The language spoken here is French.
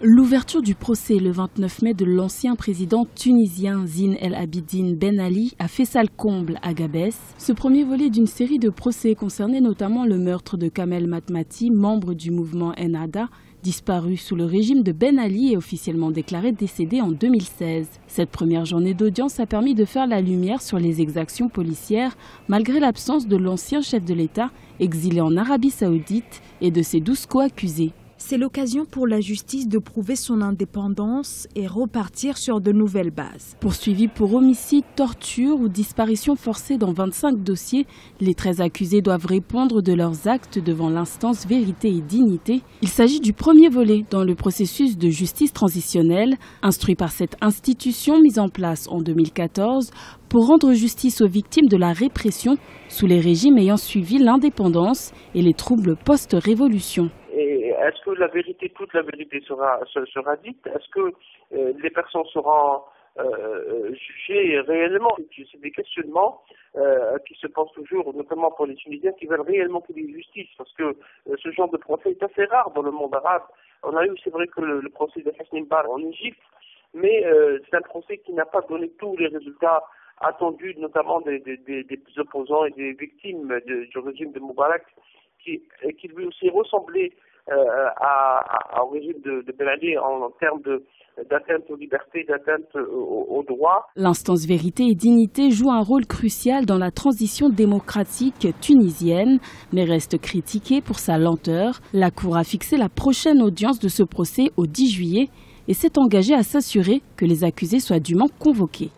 L'ouverture du procès le 29 mai de l'ancien président tunisien Zine El Abidine Ben Ali a fait salle comble à Gabès. Ce premier volet d'une série de procès concernait notamment le meurtre de Kamel Matmati, membre du mouvement Ennahda, disparu sous le régime de Ben Ali et officiellement déclaré décédé en 2016. Cette première journée d'audience a permis de faire la lumière sur les exactions policières malgré l'absence de l'ancien chef de l'État exilé en Arabie saoudite et de ses douze co-accusés. C'est l'occasion pour la justice de prouver son indépendance et repartir sur de nouvelles bases. Poursuivis pour homicide, torture ou disparition forcée dans 25 dossiers, les 13 accusés doivent répondre de leurs actes devant l'instance Vérité et Dignité. Il s'agit du premier volet dans le processus de justice transitionnelle, instruit par cette institution mise en place en 2014 pour rendre justice aux victimes de la répression sous les régimes ayant suivi l'indépendance et les troubles post-révolution est-ce que la vérité, toute la vérité sera, sera dite? Est-ce que euh, les personnes seront euh, jugées réellement? C'est des questionnements euh, qui se posent toujours, notamment pour les Tunisiens qui veulent réellement qu'il y ait justice, parce que ce genre de procès est assez rare dans le monde arabe. On a eu, c'est vrai que le, procès de Hassan Bar en Égypte, mais c'est un procès qui n'a pas donné tous les résultats attendus, notamment des, opposants et des victimes du régime de Moubarak, qui, qui lui aussi ressemblait euh, à, au régime de, de en, termes d'atteinte aux libertés, d'atteinte aux, droits. L'instance Vérité et Dignité joue un rôle crucial dans la transition démocratique tunisienne, mais reste critiquée pour sa lenteur. La Cour a fixé la prochaine audience de ce procès au 10 juillet et s'est engagée à s'assurer que les accusés soient dûment convoqués.